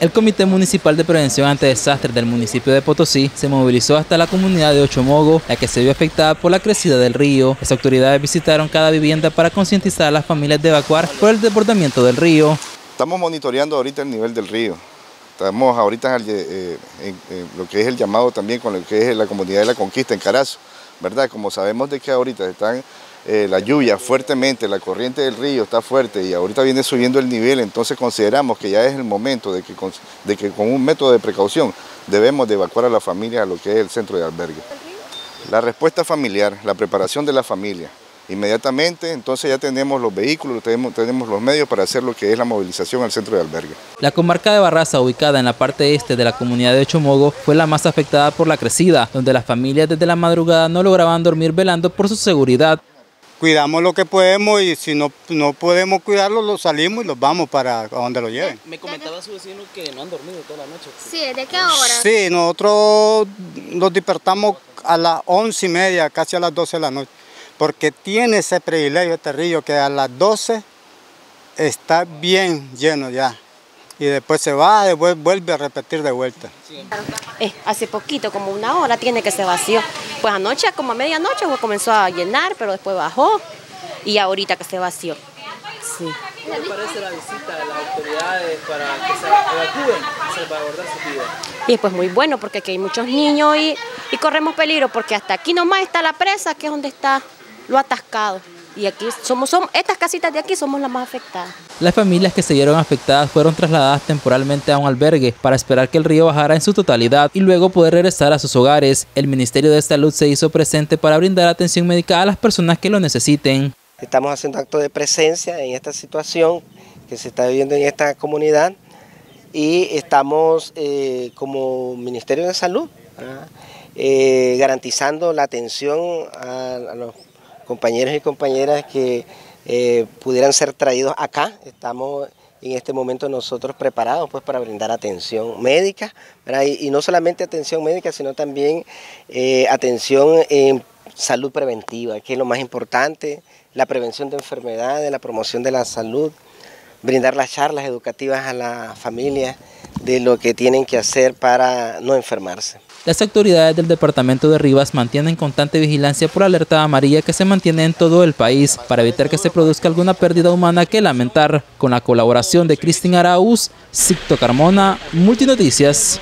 El Comité Municipal de Prevención ante Desastres del municipio de Potosí se movilizó hasta la comunidad de Ochomogo, la que se vio afectada por la crecida del río. Las autoridades visitaron cada vivienda para concientizar a las familias de evacuar por el desbordamiento del río. Estamos monitoreando ahorita el nivel del río. Estamos ahorita en, lo que es el llamado también con lo que es la comunidad de la conquista en Carazo, ¿verdad? Como sabemos de que ahorita están eh, la lluvia fuertemente, la corriente del río está fuerte y ahorita viene subiendo el nivel, entonces consideramos que ya es el momento de que, de que con un método de precaución debemos de evacuar a la familia a lo que es el centro de albergue. La respuesta familiar, la preparación de la familia, inmediatamente, entonces ya tenemos los vehículos, tenemos, tenemos, los medios para hacer lo que es la movilización al centro de albergue. La comarca de Barraza, ubicada en la parte este de la comunidad de Ochomogo, fue la más afectada por la crecida, donde las familias desde la madrugada no lograban dormir velando por su seguridad cuidamos lo que podemos y si no, no podemos cuidarlo, lo salimos y los vamos para donde lo lleven. Me comentaba su vecino que no han dormido toda la noche. Sí, ¿de qué hora? Sí, nosotros nos despertamos a las once y media, casi a las 12 de la noche, porque tiene ese privilegio este río que a las 12 está bien lleno ya y después se va, después vuelve a repetir de vuelta. Eh, hace poquito, como una hora, tiene que se vació. Pues anoche, como a medianoche, pues comenzó a llenar, pero después bajó y ahorita que se vació. Sí. ¿Qué le parece la visita de las autoridades para que se evacúen, salvaguardar su vida? Y pues muy bueno, porque aquí hay muchos niños y, y corremos peligro, porque hasta aquí nomás está la presa, que es donde está lo atascado y aquí somos, somos, estas casitas de aquí somos las más afectadas. Las familias que se vieron afectadas fueron trasladadas temporalmente a un albergue para esperar que el río bajara en su totalidad y luego poder regresar a sus hogares. El Ministerio de Salud se hizo presente para brindar atención médica a las personas que lo necesiten. Estamos haciendo acto de presencia en esta situación que se está viviendo en esta comunidad y estamos eh, como Ministerio de Salud eh, garantizando la atención a, a los compañeros y compañeras que eh, pudieran ser traídos acá. Estamos en este momento nosotros preparados pues para brindar atención médica, y, no solamente atención médica, sino también eh, atención en salud preventiva, que es lo más importante, la prevención de enfermedades, la promoción de la salud, brindar las charlas educativas a las familias de lo que tienen que hacer para no enfermarse. Las autoridades del departamento de Rivas mantienen constante vigilancia por alerta amarilla que se mantiene en todo el país para evitar que se produzca alguna pérdida humana que lamentar. Con la colaboración de Cristina Arauz, Sicto Carmona, Multinoticias.